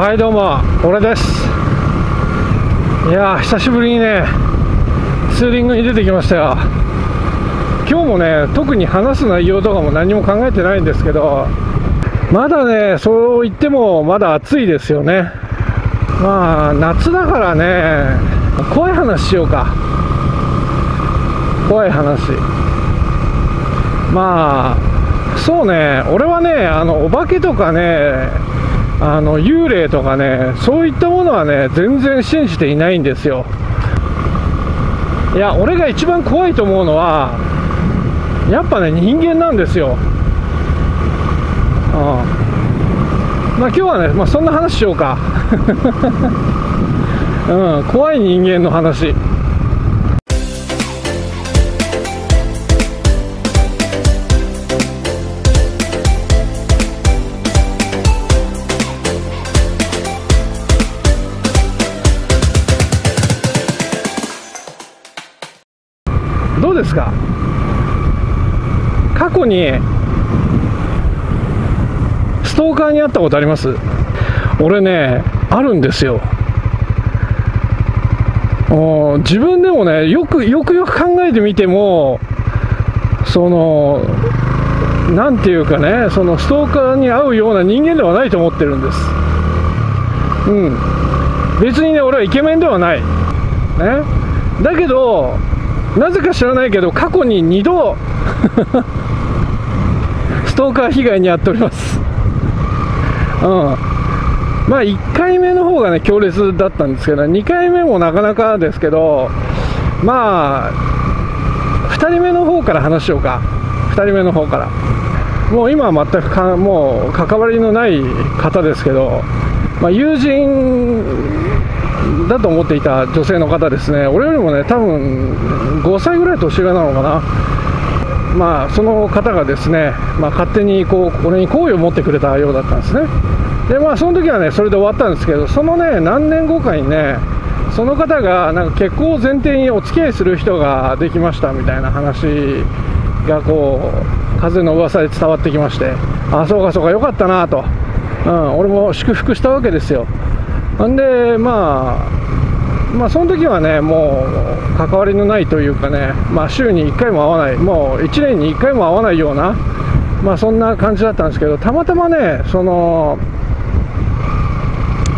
はいどうも俺です。いやー久しぶりにねツーリングに出てきましたよ。今日もね特に話す内容とかも何も考えてないんですけどまだねそう言ってもまだ暑いですよね。まあ夏だからね怖い話しようか。怖い話。まあそうね俺はねあのお化けとかねあの幽霊とかねそういったものはね全然信じていないんですよ。いや俺が一番怖いと思うのはやっぱね人間なんですよ。うんまあ今日はね、まあ、そんな話しようか。うん怖い人間の話。にストーカーに会ったことあります？俺ねあるんですよ。自分でもねよくよくよく考えてみてもそのなんていうかねそのストーカーに合うような人間ではないと思ってるんです。うん。別にね俺はイケメンではない。ね。だけどなぜか知らないけど過去に2度トーカー被害に遭っております。うん。まあ1回目の方がね強烈だったんですけど2回目もなかなかですけどまあ2人目の方から話しようか。2人目の方から。もう今は全くかもう関わりのない方ですけど、まあ、友人だと思っていた女性の方ですね。俺よりもね多分5歳ぐらい年上なのかな。まあその方がですね、まあ、勝手にこう俺に好意を持ってくれたようだったんですね。でまあその時はねそれで終わったんですけどそのね何年後かにねその方がなんか結婚を前提にお付き合いする人ができましたみたいな話がこう風の噂で伝わってきましてあそうかそうかよかったなと、うん、俺も祝福したわけですよ。んでまあまあその時はねもう関わりのないというかねまあ週に1回も会わないもう1年に1回も会わないようなまあそんな感じだったんですけどたまたまねその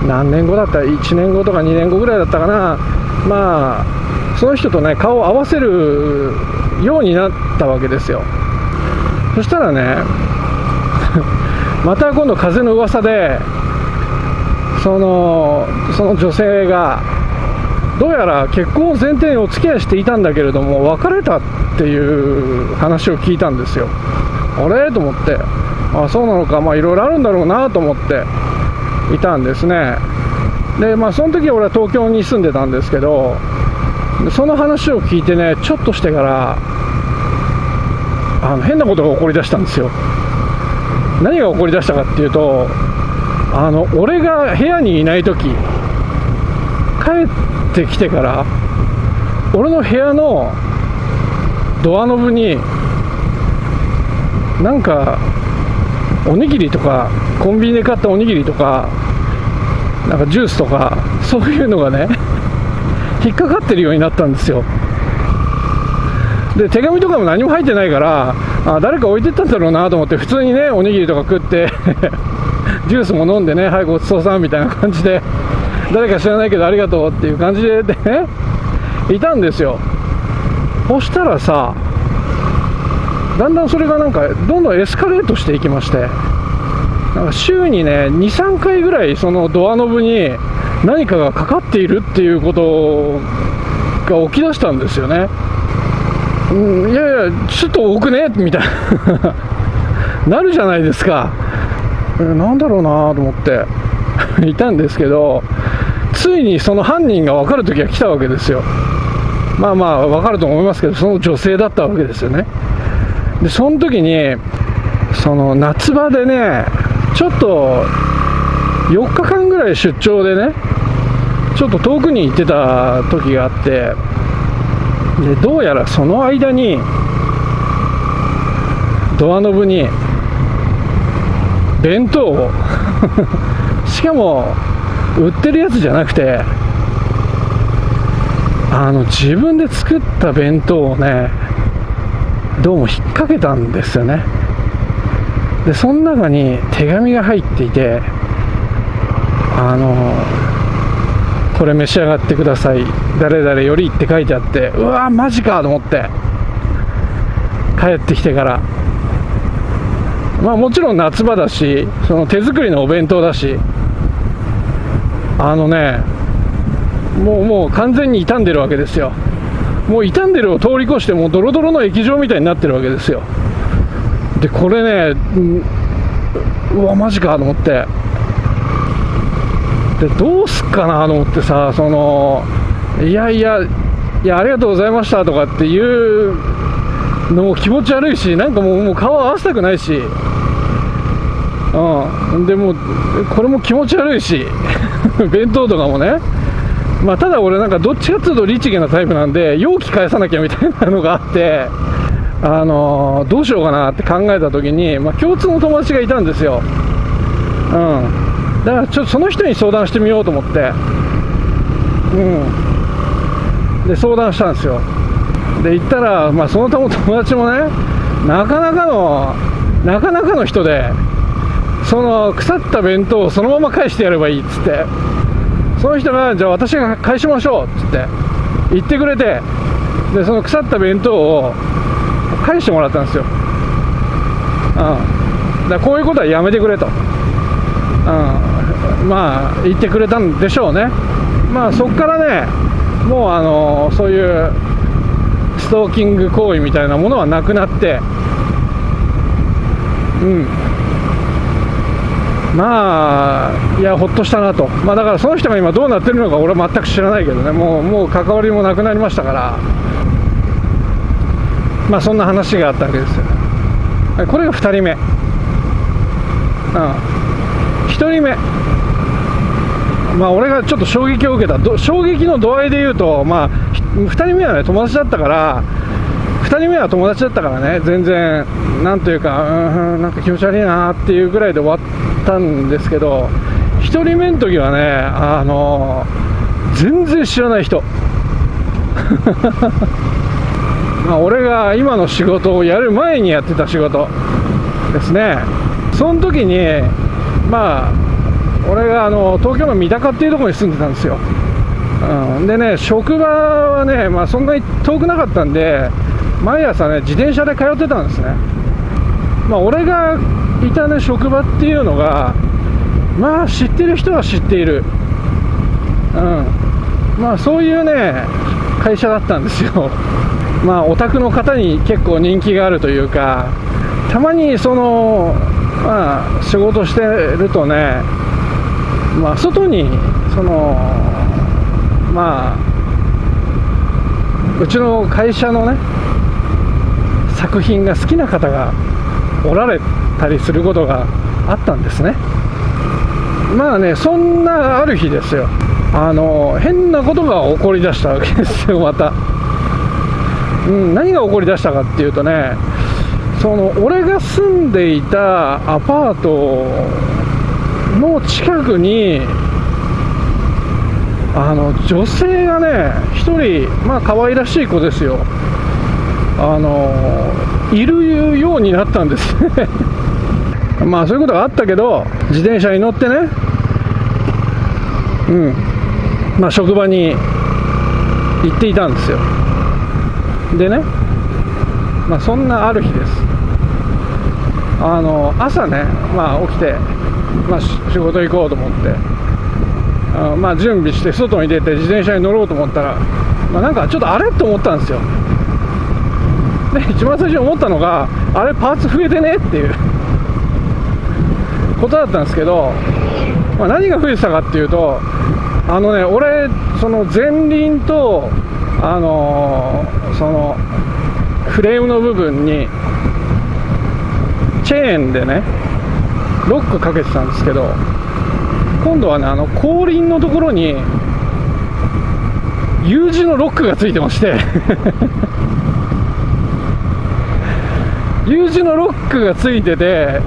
何年後だった？ら1年後とか2年後ぐらいだったかな。まあその人とね顔を合わせるようになったわけですよ。そしたらね また今度風の噂でそのその女性がどうやら結婚を前提にお付き合いしていたんだけれども別れたっていう話を聞いたんですよ。あれ？と思って。あそうなのか。まあいろいろあるんだろうなと思って。いたんですね。でまあその時俺は東京に住んでたんですけどその話を聞いてねちょっとしてからあの変なことが起こりだしたんですよ。何が起こりだしたかっていうとあの俺が部屋にいない時帰ってきてから俺の部屋のドアノブになんかおにぎりとかコンビニで買ったおにぎりとかなんかジュースとかそういうのがね 引っかかってるようになったんですよ。で手紙とかも何も入ってないからあ誰か置いてったんだろうなと思って普通にねおにぎりとか食って ジュースも飲んでねはいごちそうさんみたいな感じで誰か知らないけどありがとうっていう感じでねいたんですよ。そしたらさだんだんそれがなんかどんどんエスカレートしていきましてなんか週にね23回ぐらいそのドアノブに何かがかかっているっていうことが起きだしたんですよね、うん、いやいやちょっと多くね？みたいな。なるじゃないですか。えなんだろうなと思って。いたんですけどいにその犯人が分かる時が来たわけですよ。まあまあ分かると思いますけどその女性だったわけですよね。でその時にその夏場でねちょっと4日間ぐらい出張でねちょっと遠くに行ってた時があってでどうやらその間にドアノブに弁当を しかも売ってるやつじゃなくてあの自分で作った弁当をねどうも引っ掛けたんですよね。でその中に手紙が入っていてあのこれ召し上がってください。誰々よりって書いてあってうわマジかと思って帰ってきてから。まあもちろん夏場だしその手作りのお弁当だしあのねもうもう完全に傷んでるわけですよ。もう傷んでるを通り越してもうドロドロの液状みたいになってるわけですよ。でこれねうわマジかと思って。でどうすっかなと思ってさそのいやいやいやありがとうございましたとかっていうのも気持ち悪いしなんかもうもう顔合わせたくないし。うん。でもこれも気持ち悪いし。弁当とかもね。まあ、ただ俺なんかどっちかっていうと律儀なタイプなんで容器返さなきゃみたいなのがあってあのー、どうしようかなって考えた時に、まあ、共通の友達がいたんですよ。うん。だからちょっとその人に相談してみようと思って。うん。で相談したんですよ。で行ったら、まあ、その友達もねなかなかのなかなかの人でその腐った弁当をそのまま返してやればいいっつって。その人がじゃあ私が返しましょうっつって言ってくれてでその腐った弁当を返してもらったんですよ、うん、だこういうことはやめてくれと、うん、まあ言ってくれたんでしょうね。まあそこからねもうあのそういうストーキング行為みたいなものはなくなって。うん。まあ、いや、ほっとしたなと、まあ、だからその人が今どうなってるのか、俺は全く知らないけどね、もうもう関わりもなくなりましたから、まあ、そんな話があったわけですよ。これが2人目、うん、1人目、まあ、俺がちょっと衝撃を受けた、衝撃の度合いで言うと、まあ、2人目はね、友達だったから、2人目は友達だったからね、全然、なんというか、うん、なんか気持ち悪いなっていうぐらいで終わったんですけど、1人目の時はね、あの全然知らない人。まあ俺が今の仕事をやる前にやってた仕事ですね。その時に、まあ、俺があの東京の三鷹っていうところに住んでたんですよ。うん、でね、職場はね、まあ、そんなに遠くなかったんで、毎朝ね、自転車で通ってたんですね。まあ、俺がいたね、職場っていうのが、まあ、知ってる人は知っている。うん。まあ、そういうね、会社だったんですよ。まあ、オタクの方に結構人気があるというか、たまにその、まあ、仕事してるとね、まあ、外に、その、まあ、うちの会社のね、作品が好きな方がおられたりすることがあったんですね。まあねそんなある日ですよ。あの変なことが起こりだしたわけですよ また、うん、何が起こりだしたかっていうとねその俺が住んでいたアパートの近くにあの女性がね1人まあ可愛らしい子ですよ。あのいるようになったんです まあそういうことがあったけど自転車に乗ってね。うん。まあ職場に行っていたんですよ。でね。まあそんなある日です。あの朝ねまあ起きて、まあ、仕事行こうと思って。あまあ準備して外に出て自転車に乗ろうと思ったら、まあ、なんかちょっとあれ？と思ったんですよ。で一番最初に思ったのがあれパーツ増えてねっていう。ことだったんですけど、まあ、何が増えてたかっていうとあのね俺その前輪とあのー、そのフレームの部分にチェーンでねロックかけてたんですけど今度はねあの後輪のところに U 字のロックがついてまして。U 字のロックがついてて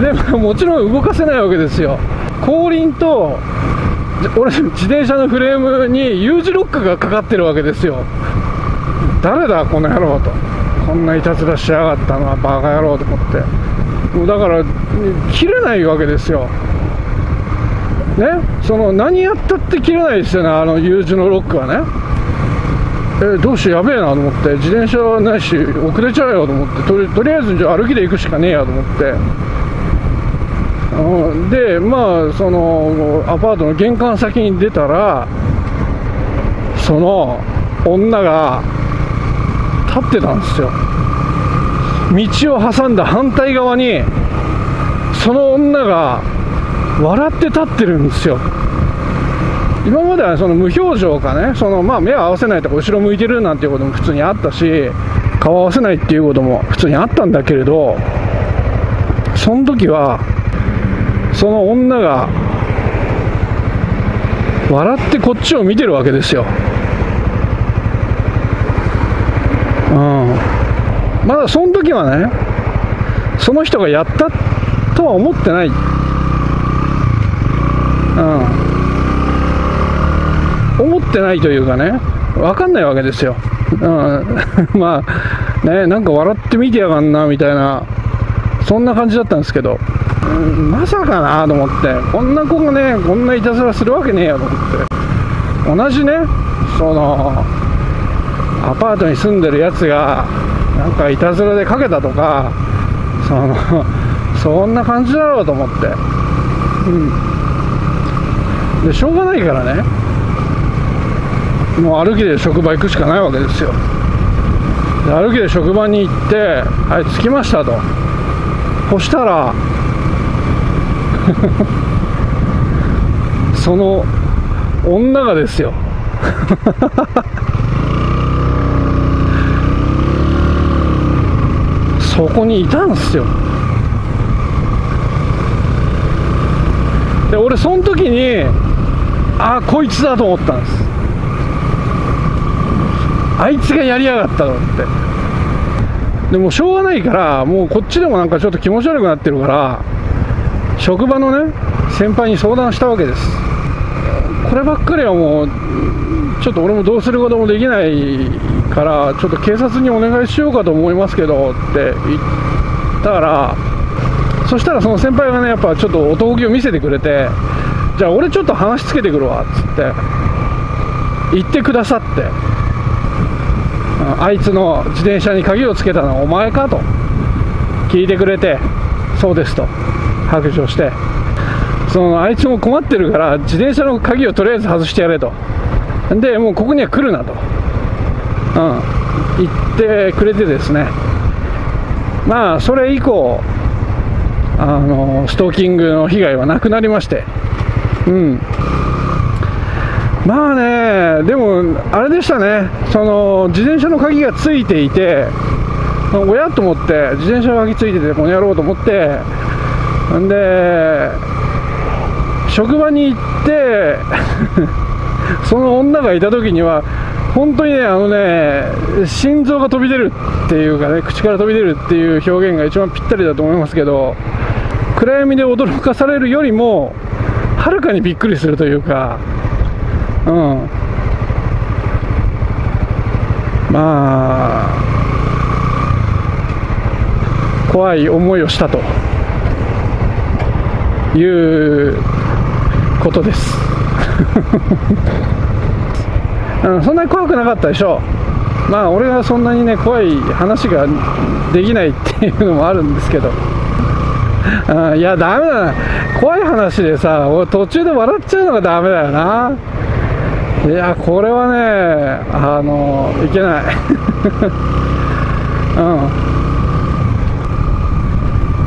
でももちろん動かせないわけですよ。後輪と俺自転車のフレームに U 字ロックがかかってるわけですよ。誰だこの野郎と。こんないたずらしやがったのはバカ野郎と思って。もうだから切れないわけですよ。ね？その何やったって切れないですよねあの U 字のロックはね。えどうしようやべえなと思って自転車はないし遅れちゃうよと思ってとりとりあえずじゃ歩きで行くしかねえやと思って。でまあそのアパートの玄関先に出たらその女が立ってたんですよ。道を挟んだ反対側にその女が笑って立ってるんですよ。今まではその無表情かねそのまあ目を合わせないとか後ろ向いてるなんていうことも普通にあったし顔合わせないっていうことも普通にあったんだけれどその時はその女が笑ってこっちを見てるわけですよ、うん、まだその時はねその人がやったとは思ってない、うん、思ってないというかね分かんないわけですよ、うん、まあねなんか笑って見てやがんなみたいなそんな感じだったんですけど。うんまさかなと思って。こんな子がねこんないたずらするわけねえよと思って。同じねそのアパートに住んでるやつがなんかいたずらでかけたとかそのそんな感じだろうと思って。うん。でしょうがないからね。もう歩きで職場行くしかないわけですよ。で歩きで職場に行ってはい着きましたと。そしたら その女がですよ。そこにいたんですよ。で俺その時にああこいつだと思ったんです。あいつがやりやがったと思って。でもしょうがないからもうこっちでもなんかちょっと気持ち悪くなってるから職場のね先輩に相談したわけです。こればっかりはもうちょっと俺もどうすることもできないからちょっと警察にお願いしようかと思いますけどって言ったらそしたらその先輩がねやっぱちょっと男気を見せてくれてじゃあ俺ちょっと話つけてくるわっつって言ってくださって。あいつの自転車に鍵をつけたのはお前かと聞いてくれてそうですと白状してそのあいつも困ってるから自転車の鍵をとりあえず外してやれと。でもうここには来るなと、うん、言ってくれてですね。まあそれ以降あのストーキングの被害はなくなりまして。うん。まあねでもあれでしたね。その自転車の鍵がついていて親と思って自転車の鍵ついててこの野郎と思ってんで職場に行って その女がいた時には本当にねあのね心臓が飛び出るっていうかね口から飛び出るっていう表現が一番ぴったりだと思いますけど暗闇で驚かされるよりもはるかにびっくりするというかうん。まあ怖い思いをしたと。いうことです。うん、そんなに怖くなかったでしょ。うまあ俺がそんなにね怖い話ができないっていうのもあるんですけど。あいやダメだな。怖い話でさ俺途中で笑っちゃうのがダメだよな。いやこれはねあのいけない。うん。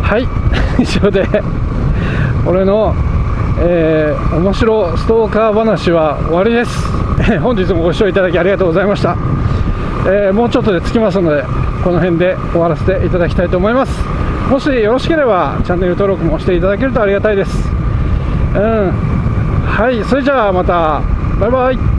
はい。以上で俺の、えー、面白ストーカー話は終わりです。本日もご視聴いただきありがとうございました、えー、もうちょっとで着きますのでこの辺で終わらせていただきたいと思います。もしよろしければチャンネル登録もしていただけるとありがたいです。うん。はい。それじゃあまた。バイバイ。